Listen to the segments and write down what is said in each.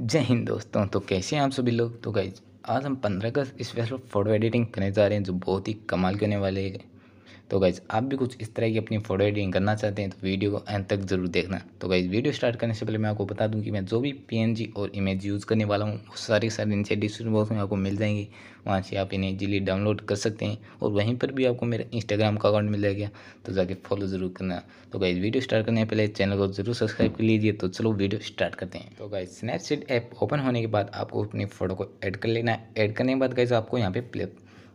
जय हिंद दोस्तों तो कैसे हैं आप सभी लोग? तो गाइज़ आज हम पंद्रह अगस्त स्पेशल फ़ोटो एडिटिंग करने जा रहे हैं, जो बहुत ही कमाल के होने वाले हैं। तो गाइज़ आप भी कुछ इस तरह की अपनी फ़ोटो एडिटिंग करना चाहते हैं तो वीडियो को अंत तक ज़रूर देखना। तो गाइज़ वीडियो स्टार्ट करने से पहले मैं आपको बता दूँ कि मैं जो भी पीएनजी और इमेज यूज़ करने वाला हूँ, वो सारे सारे नीचे डिस्क्रिप्शन बॉक्स में आपको मिल जाएँगी। वहाँ से आप इन्हें इजीली डाउनलोड कर सकते हैं और वहीं पर भी आपको मेरा इंस्टाग्राम का अकाउंट मिल जाएगा तो जाके फॉलो ज़रूर करना। तो गाइज़ वीडियो स्टार्ट करने पहले चैनल को ज़रूर सब्सक्राइब कर लीजिए तो चलो वीडियो स्टार्ट करते हैं। तो गाइज़ स्नैपसीड ऐप ओपन होने के बाद आपको अपनी फ़ोटो को ऐड कर लेना है। ऐड करने के बाद गाइज़ आपको यहाँ पे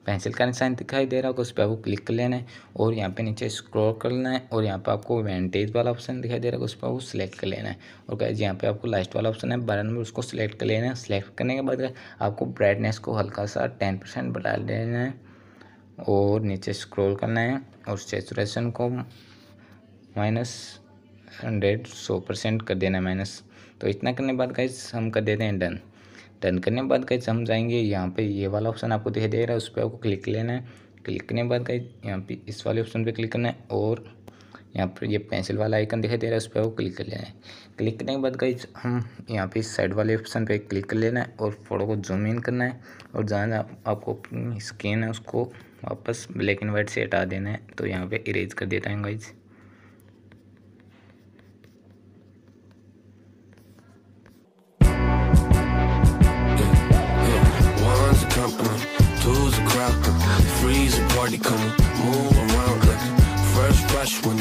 पेंसिल का निशान दिखाई दे रहा होगा, उस पर आपको क्लिक कर लेना है और यहाँ पे नीचे स्क्रॉल करना है और यहाँ पे आपको वेंटेज वाला ऑप्शन दिखाई दे रहा है उस पर आपको सिलेक्ट कर लेना है। और गाइज़ यहाँ पे आपको लास्ट वाला ऑप्शन है बारह नंबर उसको सिलेक्ट कर लेना है। सिलेक्ट करने के बाद आपको ब्राइटनेस को हल्का सा टेन परसेंट बढ़ा लेना है और नीचे स्क्रोल करना है और सेचुरेशन को माइनस हंड्रेड सौ परसेंट कर देना है माइनस तो इतना करने के बाद गाइज़ हम कर देते हैं डन डन करने के बाद कहीं हम जाएँगे, यहाँ पे ये वाला ऑप्शन आपको दिखाई दे रहा है, उस पर आपको क्लिक लेना है। क्लिक करने के बाद कहीं यहाँ पे इस वाले ऑप्शन पे क्लिक करना है और यहाँ पर ये पेंसिल वाला आइकन दिखाई दे रहा है, उस पर आपको क्लिक कर लेना है। क्लिक करने के बाद कहीं हम यहाँ पे साइड वाले ऑप्शन पे क्लिक कर लेना है और फ़ोटो को जूम इन करना है और जहाँ आपको अपनी स्क्रीन है उसको वापस ब्लैक एंड वाइट से हटा देना है तो यहाँ पे इरेज कर देता है guys freeze a party come move around first rush when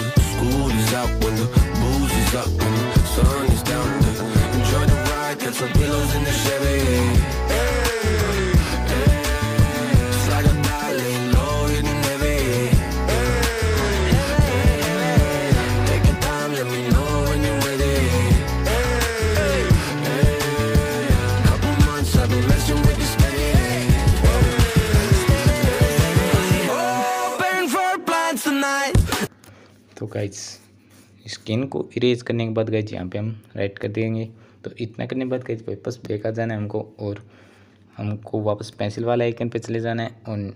तो गाइज़ स्किन को इरेज करने के बाद गाइज़ यहाँ पे हम राइट कर देंगे। तो इतना करने के बाद गाइज़ वापस बेकार जाना है हमको और हमको वापस पेंसिल वाला आइकन पे चले जाना है और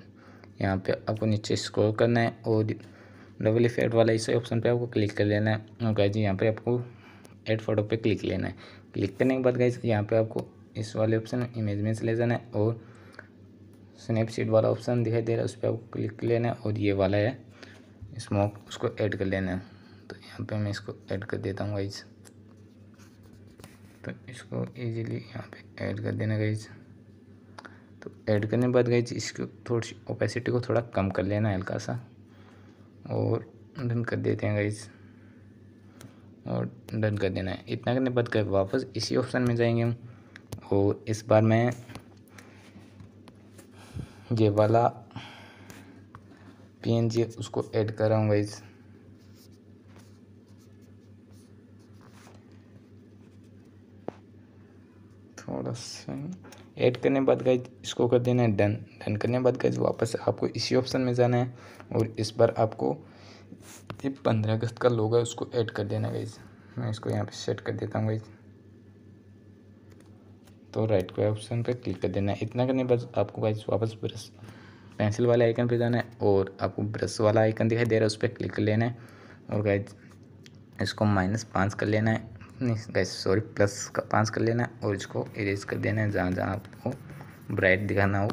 यहाँ पे आपको नीचे स्क्रॉल करना है और डबल इफ़ेक्ट वाला इस ऑप्शन पे आपको क्लिक कर लेना है। और गाइज़ यहाँ पे आपको एड फ़ोटो पे क्लिक लेना है। क्लिक करने के बाद गाइज़ यहाँ पे आपको इस वाले ऑप्शन इमेज में चले जाना है और स्नैपसीड वाला ऑप्शन दिखाई दे रहा है, उस पर आपको क्लिक लेना है और ये वाला है। स्मोक उसको ऐड कर लेना है। तो यहाँ पे मैं इसको ऐड कर देता हूँ गाइज़ तो इसको इजीली यहाँ पे ऐड कर देना गाइज़ तो ऐड करने के बाद गाइज़ इसको थोड़ी सी ओपेसिटी को थोड़ा कम कर लेना हल्का सा। और डन कर देते हैं गाइज़ और डन कर देना है। इतना करने के बाद वापस इसी ऑप्शन में जाएँगे हम। और इस बार मैं ये वाला पीएनजी उसको ऐड कर रहा हूँ गाइज़ थोड़ा सा ऐड करने बाद गाइज़ इसको कर देना है डन डन करने बाद गाइज़ वापस आपको इसी ऑप्शन में जाना है और इस बार आपको ये पंद्रह अगस्त का लोग है, उसको ऐड कर देना गाइज़ मैं इसको यहाँ पे सेट कर देता हूँ गाइज़ तो राइट के ऑप्शन पे क्लिक कर देना है। इतना करने बाद आपको गाइज़ वापस ब्रश पेंसिल वाले आइकन पे जाना है और आपको ब्रश वाला आइकन दिखाई दे रहा है, उस पर क्लिक कर लेना है। और गाइज़ इसको माइनस पाँच कर लेना है। नहीं गाइज़ सॉरी प्लस का पाँच कर लेना है और इसको इरेज कर देना है, जहाँ जहाँ आपको ब्राइट दिखाना हो,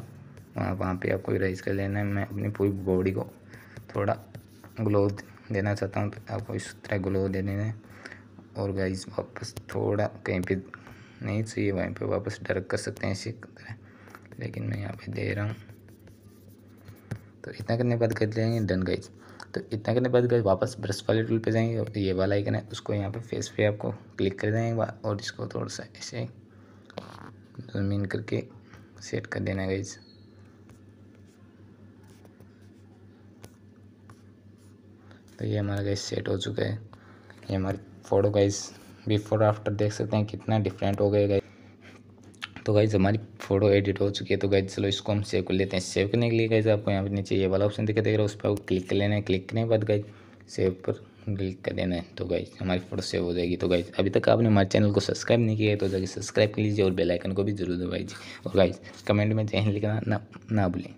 वहाँ वहाँ पे आपको इरेज कर लेना है। मैं अपनी पूरी बॉडी को थोड़ा ग्लो देना चाहता हूँ तो आपको इस तरह ग्लो दे देना है। और गाइज़ वापस थोड़ा कहीं पे नहीं चाहिए, वहीं पे वापस डार्क कर सकते हैं इसी तरह। लेकिन मैं यहाँ पे दे रहा हूँ। तो इतना करने के बाद कर लेंगे डन गाइज़ तो इतना करने के बाद गाइज़ वापस ब्रश वाले टूल पे जाएँगे और ये वाला आइकन है, उसको यहाँ पे फेस पे आपको क्लिक कर देंगे और इसको थोड़ा सा ऐसे जूम इन करके सेट कर देना गाइज़ तो ये हमारा गाइज़ सेट हो चुका है। ये हमारी फ़ोटो गाइज़ बिफोर आफ्टर देख सकते हैं कितना डिफरेंट हो गया गाइज़ तो गाइज़ हमारी फ़ोटो एडिट हो चुकी है तो गाइज़ चलो इसको हम सेव कर लेते हैं। सेव करने के लिए गाइज़ आपको यहाँ पर नीचे ये वाला ऑप्शन दिखा देगा उस पर क्लिक कर लेना है। क्लिक करने के बाद गाइज़ सेव पर क्लिक कर देना है। तो गाइज़ हमारी फ़ोटो सेव हो जाएगी। तो गाइज़ अभी तक आपने हमारे चैनल को सब्सक्राइब नहीं किया है तो जाकर सब्सक्राइब कर लीजिए और बेलाइकन को भी ज़रूर दबाइए। और गाइज़ कमेंट में हिंद लिखना ना ना भूलें।